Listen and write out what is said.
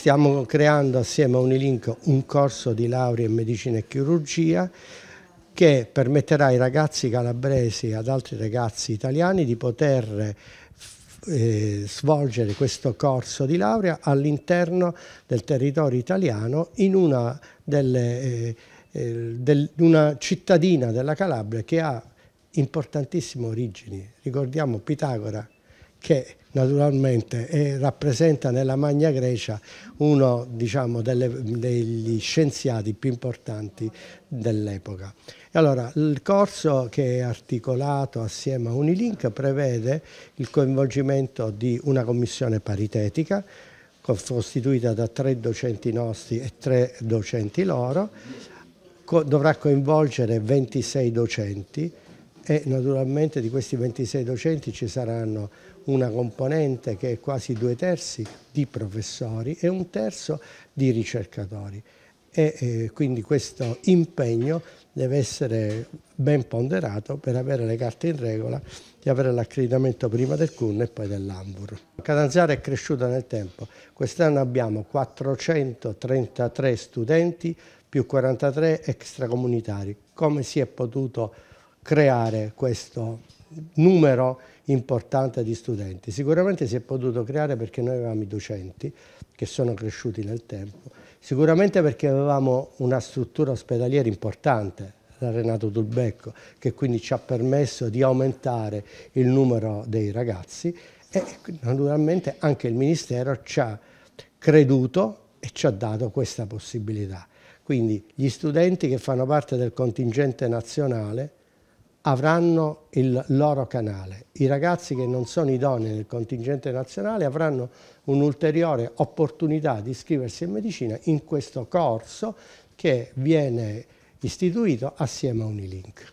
Stiamo creando assieme a Unilink un corso di laurea in medicina e chirurgia che permetterà ai ragazzi calabresi e ad altri ragazzi italiani di poter eh, svolgere questo corso di laurea all'interno del territorio italiano in una, delle, eh, eh, del, una cittadina della Calabria che ha importantissime origini. Ricordiamo Pitagora che naturalmente è, rappresenta nella Magna Grecia uno diciamo, delle, degli scienziati più importanti dell'epoca. Allora, il corso che è articolato assieme a Unilink prevede il coinvolgimento di una commissione paritetica costituita da tre docenti nostri e tre docenti loro, dovrà coinvolgere 26 docenti e naturalmente di questi 26 docenti ci saranno una componente che è quasi due terzi di professori e un terzo di ricercatori. E eh, quindi questo impegno deve essere ben ponderato per avere le carte in regola e avere l'accreditamento prima del CUN e poi dell'Ambur. Catanzaro è cresciuta nel tempo, quest'anno abbiamo 433 studenti più 43 extracomunitari. Come si è potuto creare questo numero importante di studenti. Sicuramente si è potuto creare perché noi avevamo i docenti che sono cresciuti nel tempo, sicuramente perché avevamo una struttura ospedaliera importante, la Renato Tulbecco, che quindi ci ha permesso di aumentare il numero dei ragazzi e naturalmente anche il Ministero ci ha creduto e ci ha dato questa possibilità. Quindi gli studenti che fanno parte del contingente nazionale avranno il loro canale. I ragazzi che non sono idonei nel contingente nazionale avranno un'ulteriore opportunità di iscriversi in medicina in questo corso che viene istituito assieme a Unilink.